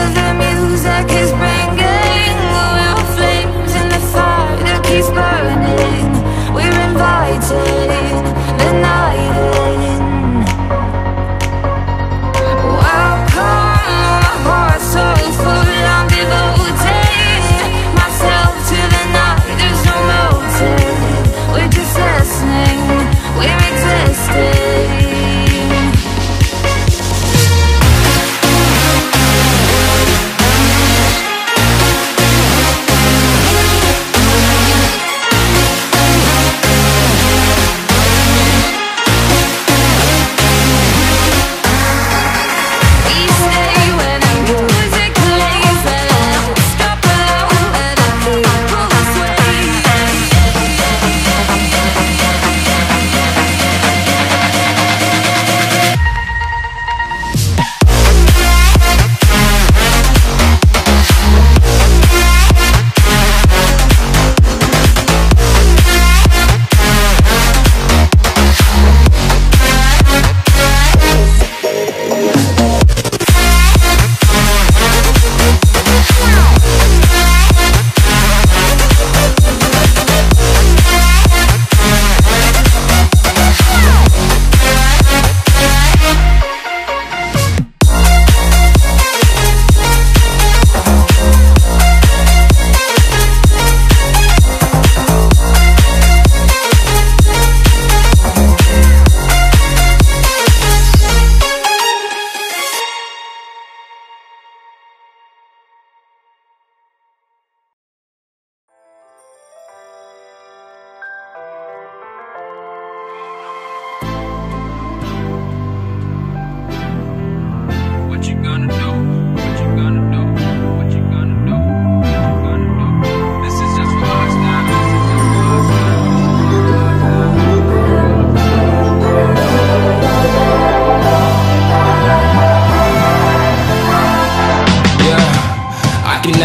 living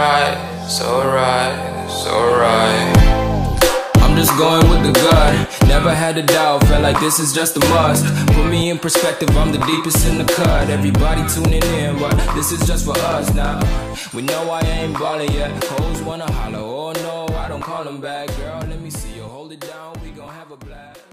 right, it's alright, it's alright. I'm just going with the gut. Never had a doubt, felt like this is just a must. Put me in perspective, I'm the deepest in the cut. Everybody tuning in, but this is just for us now. We know I ain't ballin' yet. Hoes wanna holler, oh no, I don't call them back. Girl, let me see you hold it down, we gon' have a blast.